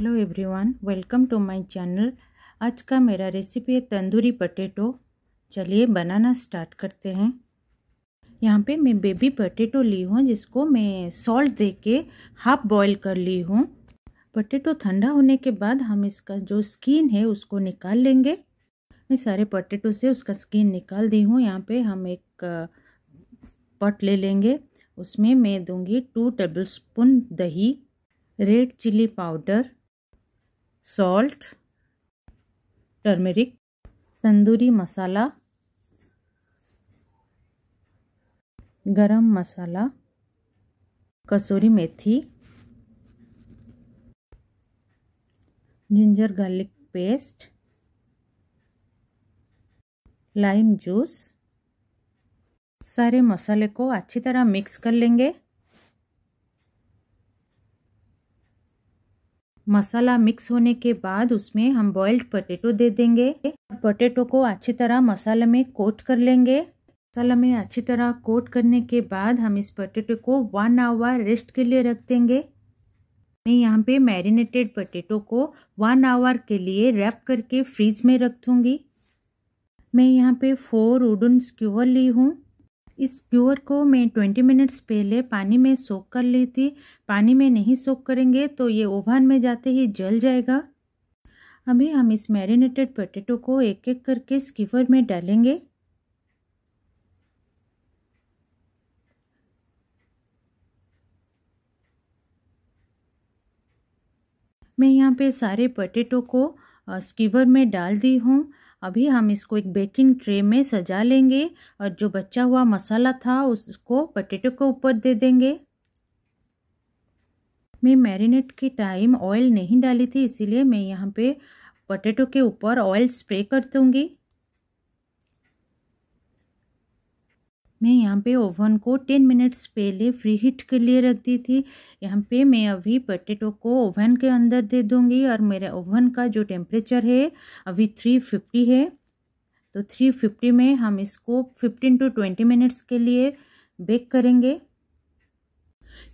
Hello everyone welcome to my channel आज का मेरा रेसिपी है तंदूरी पटेटो चलिए बनाना स्टार्ट करते हैं। यहाँ पे मैं बेबी पटेटो ली हूँ, जिसको मैं सॉल्ट दे के हाफ़ बॉईल कर ली हूँ। पटेटो ठंडा होने के बाद हम इसका जो स्किन है, उसको निकाल लेंगे। मैं सारे पटेटो से उसका स्किन निकाल दी हूँ। यहाँ पे हम एक पट ले लेंगे। उसमें मैं दूँगी टू टेबल दही red chilli powder salt turmeric tandoori masala garam masala कसूरी मेथी ginger garlic paste lime juice सारे मसाले को अच्छी तरह मिक्स कर लेंगे। मसाला मिक्स होने के बाद उसमें हम बॉइल्ड पोटैटो दे देंगे। पोटैटो को अच्छी तरह मसाले में कोट कर लेंगे। मसाला में अच्छी तरह कोट करने के बाद हम इस पोटैटो को वन आवर रेस्ट के लिए रख देंगे। मैं यहाँ पे मैरिनेटेड पोटैटो को वन आवर के लिए रैप करके फ्रीज में रख दूँगी। मैं यहाँ पे फोर वुडन स्क्यूवर ली हूँ। इस क्यूअर को मैं ट्वेंटी मिनट्स पहले पानी में सोख कर ली थी। पानी में नहीं सोख करेंगे तो ये ओवन में जाते ही जल जाएगा। अभी हम इस मैरिनेटेड पोटैटो को एक एक करके स्कीवर में डालेंगे। मैं यहाँ पे सारे पोटैटो को स्कीवर में डाल दी हूँ। अभी हम इसको एक बेकिंग ट्रे में सजा लेंगे और जो बचा हुआ मसाला था उसको पटेटो के ऊपर दे देंगे। मैं मैरिनेट के टाइम ऑयल नहीं डाली थी, इसीलिए मैं यहाँ पे पटेटो के ऊपर ऑयल स्प्रे कर दूँगी। मैं यहाँ पे ओवन को टेन मिनट्स पहले फ्री हीट के लिए रख दी थी। यहाँ पे मैं अभी पटेटो को ओवन के अंदर दे दूँगी और मेरे ओवन का जो टेम्परेचर है, अभी थ्री फिफ्टी है। तो थ्री फिफ्टी में हम इसको फिफ्टीन टू ट्वेंटी मिनट्स के लिए बेक करेंगे।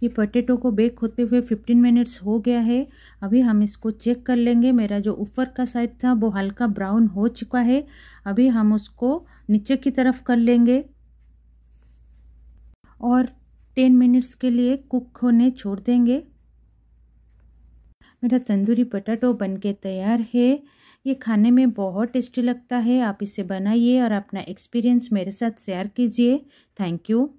ये पटेटो को बेक होते हुए फिफ्टीन मिनट्स हो गया है। अभी हम इसको चेक कर लेंगे। मेरा जो ऊपर का साइड था, वो हल्का ब्राउन हो चुका है। अभी हम उसको नीचे की तरफ़ कर लेंगे। और टेन मिनट्स के लिए कुक होने छोड़ देंगे। मेरा तंदूरी पटाटो बनके तैयार है। ये खाने में बहुत टेस्टी लगता है। आप इसे बनाइए और अपना एक्सपीरियंस मेरे साथ शेयर कीजिए। Thank you